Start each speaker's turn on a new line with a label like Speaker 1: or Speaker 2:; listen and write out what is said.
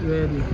Speaker 1: Ready.